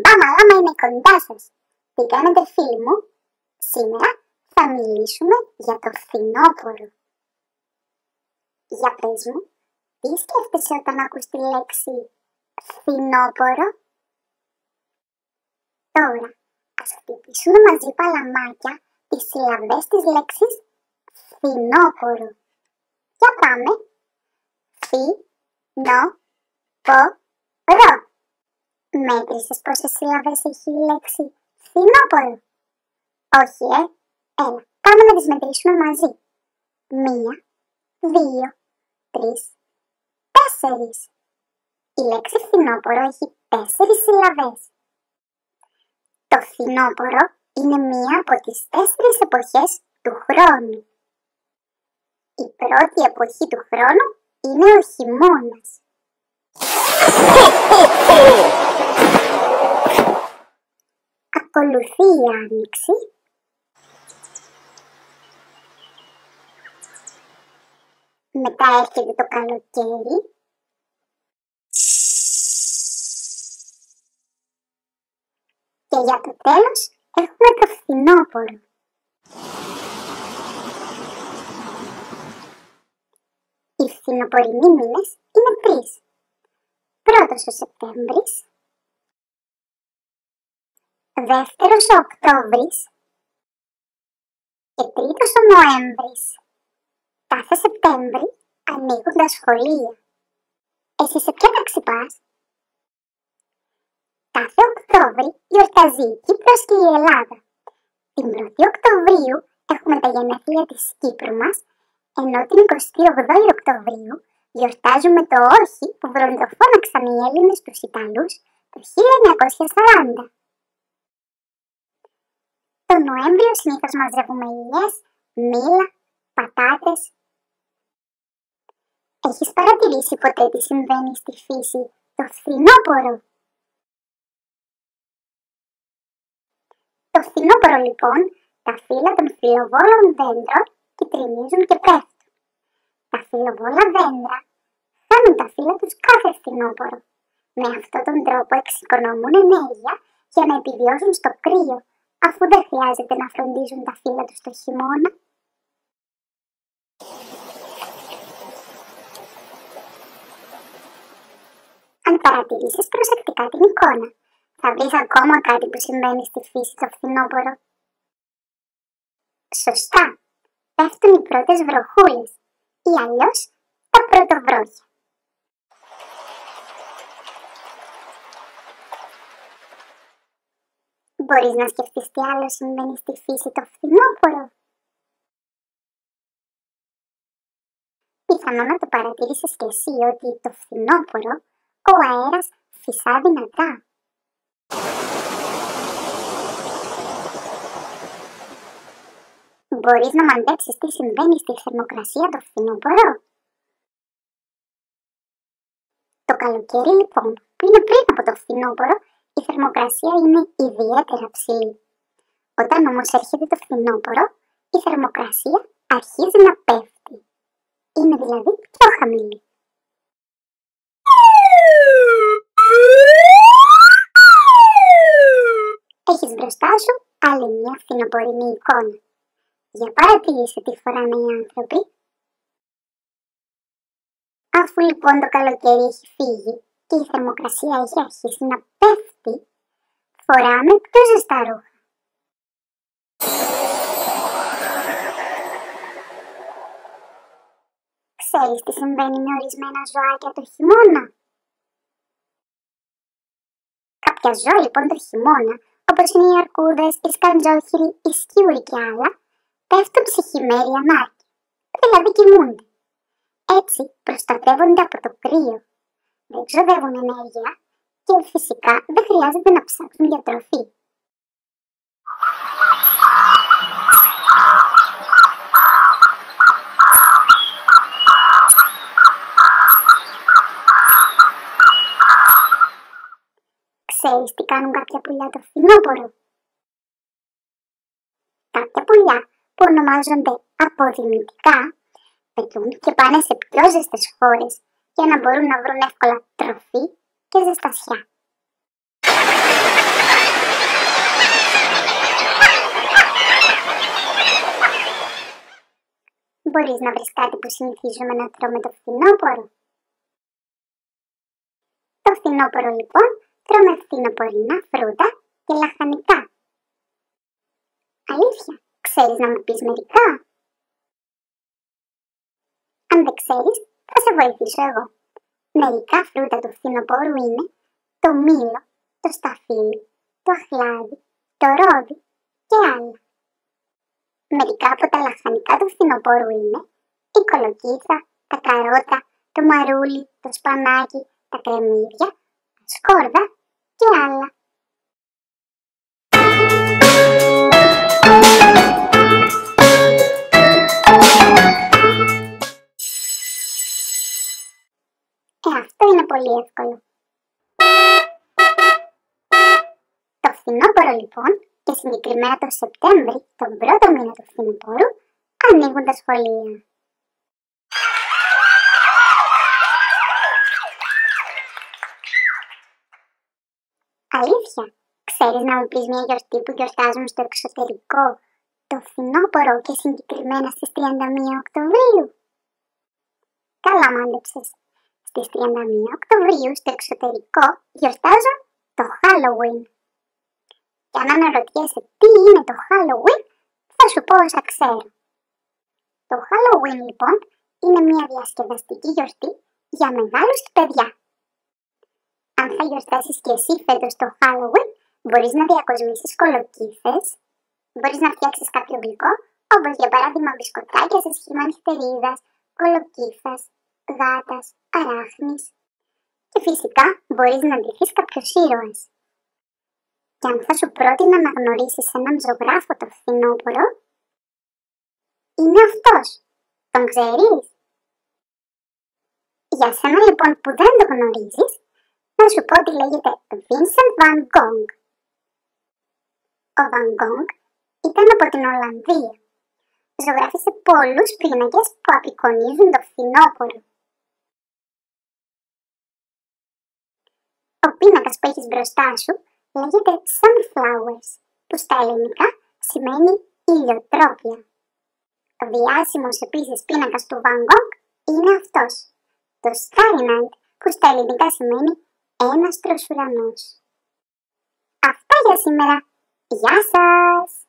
Μπάμα Λάμα είναι κοντά σα. Τι κάνετε φίλοι μου. Σήμερα θα μιλήσουμε για το φθινόπωρο. Για πες μου, τι σκέφτεσαι όταν ακούς τη λέξη φθινόπωρο; Τώρα, ας χτυπήσουμε μαζί παλαμάκια τις συλλαβές της λέξης φθινόπωρο. Για πάμε. Φι, νο, πο, ρο. Μέτρησες πόσες σύλλαβες έχει η λέξη φθινόπωρο. Όχι, ε. Έλα, πάμε να τις μετρήσουμε μαζί. Μία, δύο, τρεις, τέσσερις. Η λέξη φθινόπωρο έχει τέσσερις συλλαβές. Το φθινόπωρο είναι μία από τις τέσσερις εποχές του χρόνου. Η πρώτη εποχή του χρόνου είναι ο χειμώνας. Ακολουθεί η άνοιξη. Μετά έρχεται το καλοκαίρι. Και για το τέλος έχουμε το φθινόπωρο. Οι φθινοπορεινοί μήνες είναι τρεις. Πρώτος ο Σεπτέμβρης, δεύτερος ο Οκτώβρης και τρίτος ο Νοέμβρης. Κάθε Σεπτέμβρη ανοίγουν τα σχολεία. Εσύ σε ποια τάξη πας; Κάθε Οκτώβρη γιορτάζει η Κύπρος και η Ελλάδα. Την 1η Οκτωβρίου έχουμε τα γενέθλια της Κύπρου μας, ενώ την 28η Οκτωβρίου γιορτάζουμε το όχι που βροντοφώναξαν οι Έλληνες στους Ιταλούς το 1940. Το Νοέμβριο συνήθως μαζεύουμε ηλιές, μήλα, πατάτες. Έχεις παρατηρήσει ποτέ τι συμβαίνει στη φύση το φθινόπωρο; Το φθινόπωρο λοιπόν, τα φύλλα των φιλοβόλων δέντρων κυτρινίζουν και πέφτουν. Τα φιλοβόλα δέντρα χάνουν τα φύλλα τους κάθε φθινόπωρο. Με αυτόν τον τρόπο εξοικονομούν ενέργεια για να επιβιώσουν στο κρύο, αφού δεν χρειάζεται να φροντίζουν τα φύλλα τους το χειμώνα. Αν παρατηρήσεις προσεκτικά την εικόνα, θα βρεις ακόμα κάτι που συμβαίνει στη φύση το φθινόπωρο. Σωστά, πέφτουν οι πρώτες βροχούλες ή αλλιώς τα πρωτοβρόχια. Μπορείς να σκεφτείς τι άλλο συμβαίνει στη φύση το φθινόπωρο. Πιθανόν να το παρατηρήσεις και εσύ ότι το φθινόπωρο ο αέρας φυσά δυνατά. Μπορείς να μαντέψεις τι συμβαίνει στη θερμοκρασία το φθινόπωρο. Το καλοκαίρι λοιπόν, που είναι πριν από το φθινόπωρο, η θερμοκρασία είναι ιδιαίτερα ψηλή. Όταν όμως έρχεται το φθινόπωρο, η θερμοκρασία αρχίζει να πέφτει. Είναι δηλαδή πιο χαμηλή. Έχεις μπροστά σου άλλη μια φθινοπορεινή εικόνα. Για παρατηρήστε τι φοράνε οι άνθρωποι. Αφού λοιπόν το καλοκαίρι έχει φύγει και η θερμοκρασία έχει αρχίσει να πέφτει, φοράμε πιο ζεστά ρούχα. Ξέρεις τι συμβαίνει με ορισμένα ζωάκια το χειμώνα; Κάποια ζώα λοιπόν το χειμώνα, όπως είναι οι αρκούδες, οι σκαντζόχυροι, οι σκύβουροι και άλλα, πέφτουν σε χειμέρια ανάρκη, δηλαδή κοιμούνται. Έτσι προστατεύονται από το κρύο. Δεν ξοδεύουν ενέργεια και φυσικά δεν χρειάζεται να ψάξουν για τροφή. Ξέρεις τι κάνουν κάποια πουλιά το φθινόπωρο; Κάποια πουλιά που ονομάζονται αποδημητικά πετούν και πάνε σε πιο ζεστές χώρες για να μπορούν να βρουν εύκολα τροφή και ζεστασιά. Μπορείς να βρεις κάτι που συνηθίζουμε να τρώμε το φθινόπωρο. Το φθινόπωρο λοιπόν τρώμε φθινοπορεινά φρούτα και λαχανικά. Αλήθεια, ξέρεις να μου πεις μερικά; Αν δεν ξέρεις, θα σε βοηθήσω εγώ. Μερικά φρούτα του φθινοπόρου είναι το μήλο, το σταφύλι, το αχλάδι, το ρόδι και άλλα. Μερικά από τα λαχανικά του φθινοπόρου είναι η κολοκύθα, τα καρότα, το μαρούλι, το σπανάκι, τα κρεμμύδια, τα σκόρδα και άλλα. Ε, αυτό είναι πολύ εύκολο. Το φθινόπωρο λοιπόν και συγκεκριμένα το Σεπτέμβρη, τον πρώτο μήνα του φθινοπόρου, ανοίγουν τα σχολεία. Αλήθεια, ξέρεις να μου πεις μια γιορτή που γιορτάζουν στο εξωτερικό το φθινόπωρο και συγκεκριμένα στις 31 Οκτωβρίου; Καλά μάντεψες. Στις 31 Οκτωβρίου στο εξωτερικό γιορτάζουν το Halloween. Και αν αναρωτιέσαι τι είναι το Halloween, θα σου πω όσα ξέρω. Το Halloween λοιπόν είναι μια διασκεδαστική γιορτή για μεγάλους και παιδιά. Αν θα γιορτάσεις και εσύ φέτος το Halloween, μπορείς να διακοσμήσεις κολοκύθες, μπορείς να φτιάξεις κάποιο γλυκό, όπως για παράδειγμα μπισκοτάκια σε σχήμα νυχτερίδας, κολοκύθας, γάτας, αράχνης. Και φυσικά μπορείς να ντυθείς κάποιος ήρωας. Και αν θα σου πρότεινα να γνωρίσεις έναν ζωγράφο το φθινόπωρο, είναι αυτός. Τον ξέρεις; Για σένα λοιπόν που δεν το γνωρίζεις, να σου πω ότι λέγεται Vincent Van Gogh. Ο Van Gogh ήταν από την Ολλανδία. Ζωγράφησε πολλούς πίνακες που απεικονίζουν το φθινόπωρο. Ο πίνακας που έχεις μπροστά σου λέγεται Sunflowers, που στα ελληνικά σημαίνει ηλιοτρόπια. Ο διάσημος επίσης πίνακας του Van Gogh είναι αυτός, το Starry Night, που στα ελληνικά σημαίνει ένας ουρανός. Αυτά για σήμερα. Γεια σας!